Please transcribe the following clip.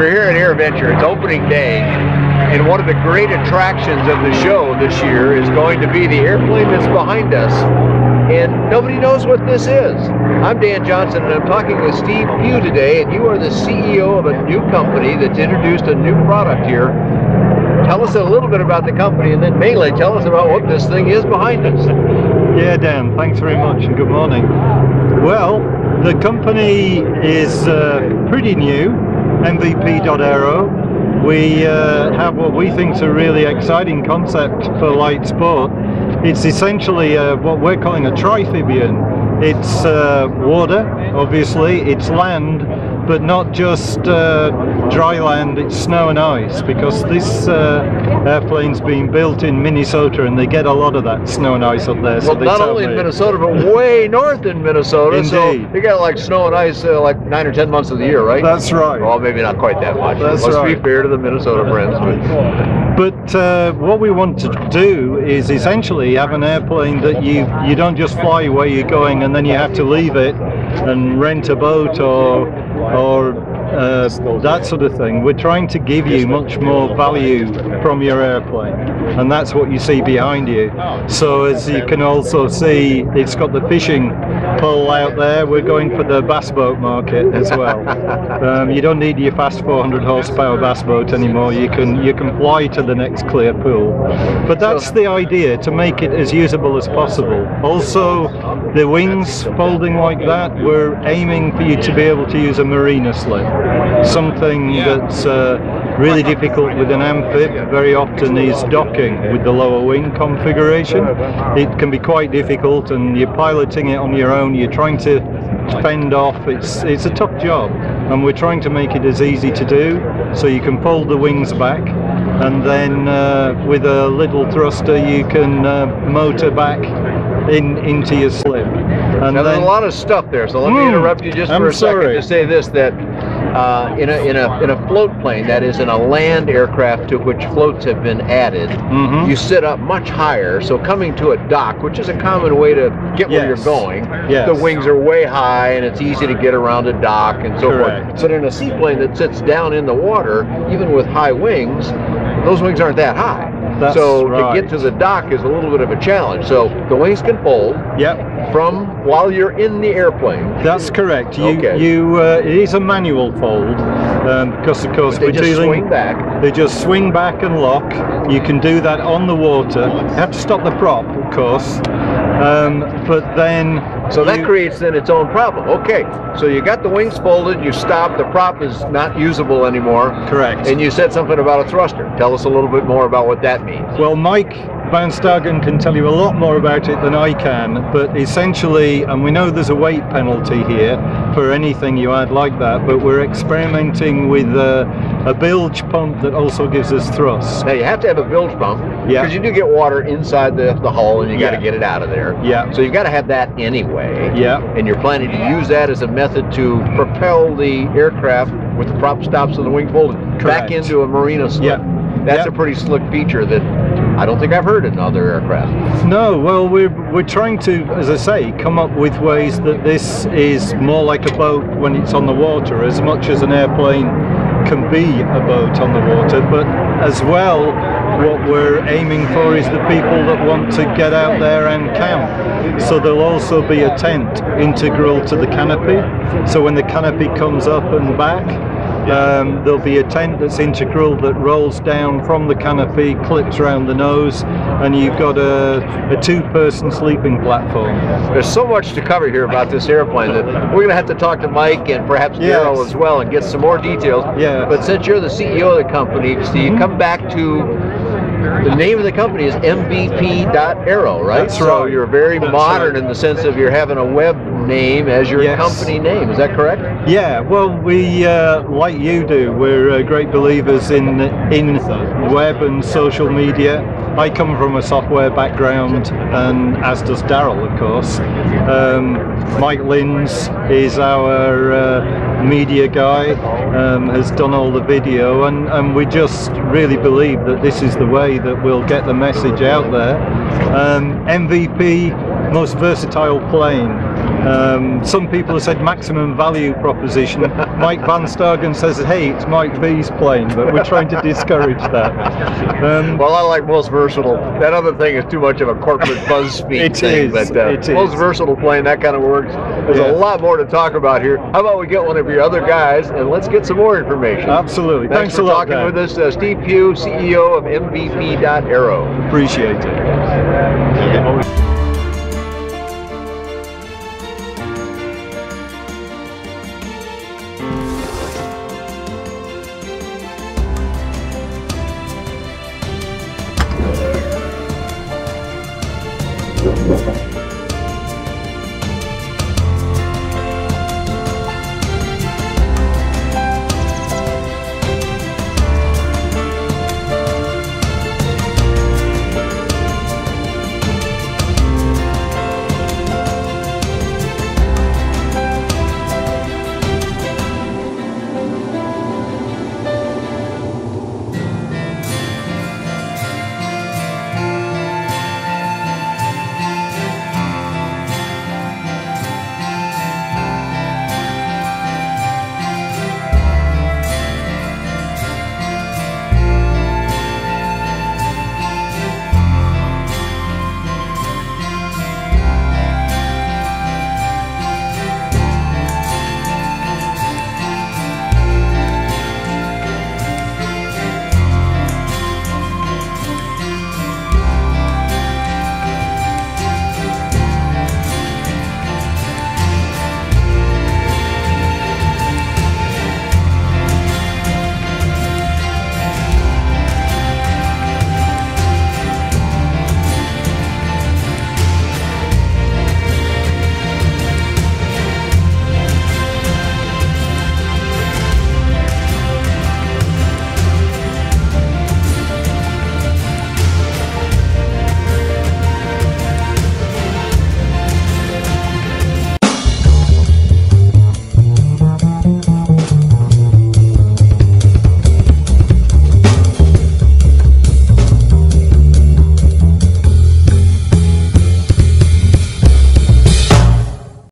We're here at AirVenture. It's opening day, and one of the great attractions of the show this year is going to be the airplane that's behind us. And nobody knows what this is. I'm Dan Johnson, and I'm talking with Steve Pugh today, and you are the CEO of a new company that's introduced a new product here. Tell us a little bit about the company, and then mainly tell us about what this thing is behind us. Yeah, Dan, thanks very much, and good morning. Well, the company is uh, pretty new, MVP.aero. We uh, have what we think is a really exciting concept for light sport. It's essentially uh, what we're calling a trifibian. It's uh, water, obviously, it's land, but not just uh, dry land, it's snow and ice because this uh, airplane's being built in Minnesota and they get a lot of that snow and ice up there. So well, not only in Minnesota, but way north in Minnesota. Indeed. So you got like snow and ice uh, like nine or ten months of the year, right? That's right. Well, maybe not quite that much. That's Let's right. be fair to the Minnesota friends. But, but uh, what we want to do is essentially have an airplane that you, you don't just fly where you're going and then you have to leave it and rent a boat or or uh, that sort of thing. We're trying to give you much more value from your airplane, and that's what you see behind you. So as you can also see, it's got the fishing pole out there. We're going for the bass boat market as well. Um, you don't need your fast 400 horsepower bass boat anymore. You can you can fly to the next clear pool. But that's the idea to make it as usable as possible. Also, the wings folding like that. We're aiming for you to be able to use a marina slip something that's uh, really difficult with an amphib very often is docking with the lower wing configuration. It can be quite difficult and you're piloting it on your own, you're trying to fend off, it's, it's a tough job and we're trying to make it as easy to do so you can fold the wings back and then uh, with a little thruster you can uh, motor back in into your slip. And now, there's a lot of stuff there, so let me Mm, interrupt you just I'm for a second sorry. to say this: that uh, in a in a in a float plane, that is in a land aircraft to which floats have been added, Mhm. you sit up much higher. So coming to a dock, which is a common way to get where you're going, Yes. the wings are way high, and it's easy to get around a dock and so Correct. forth. But in a seaplane that sits down in the water, even with high wings, those wings aren't that high. That's so to get to the dock is a little bit of a challenge. So the wings can fold Yep. from while you're in the airplane. That's correct. You, Okay. you, uh, it is a manual fold um, because, of course, They we're just dealing. swing back. They just swing back and lock. You can do that on the water. You have to stop the prop, of course. Um, but then. So that creates then its own problem. Okay, so you got the wings folded, you stop, the prop is not usable anymore, Correct. and you said something about a thruster. Tell us a little bit more about what that means. Well, Mike Van Staagen can tell you a lot more about it than I can, but essentially, and we know there's a weight penalty here for anything you add like that, but we're experimenting with uh, a bilge pump that also gives us thrust. Now you have to have a bilge pump Yeah. because you do get water inside the, the hull and you got to get it out of there. Yeah. So you've got to have that anyway. Yeah. And you're planning to use that as a method to propel the aircraft with the prop stops and the wing folded back into a marina slip. Yeah. That's Yeah. a pretty slick feature that I don't think I've heard in other aircraft. No, well, we're, we're trying to, as I say, come up with ways that this is more like a boat when it's on the water, as much as an airplane can be a boat on the water. But as well, what we're aiming for is the people that want to get out there and camp. So there'll also be a tent integral to the canopy. So when the canopy comes up and back, um, there'll be a tent that's integral that rolls down from the canopy, clips around the nose, and you've got a, a two-person sleeping platform. There's so much to cover here about this airplane that we're going to have to talk to Mike and perhaps Yes. Daryl as well and get some more details. Yes. But since you're the CEO of the company, Steve, come back to the name of the company is MVP.aero, right? That's So right. you're very That's modern right. in the sense of you're having a web name as your Yes. company name. Is that correct? Yeah, well, we uh, like you do. We're uh, great believers in in web and social media. I come from a software background, and as does Daryl, of course. Um, Mike Linz is our uh, media guy, um, has done all the video, and, and we just really believe that this is the way that we'll get the message out there. Um, MVP most versatile plane. Um, some people have said maximum value proposition. Mike Van Staagen says, hey, it's Mike V's plane, but we're trying to discourage that. Um, well, I like most versatile. That other thing is too much of a corporate buzz speak it thing, is, but uh, it most is. versatile plane, that kind of works. There's Yeah. a lot more to talk about here. How about we get one of your other guys and let's get some more information. Absolutely. Thanks, Thanks, for a lot, talking Dan. with us, uh, Steve Pugh, CEO of MVP.Aero. Appreciate it.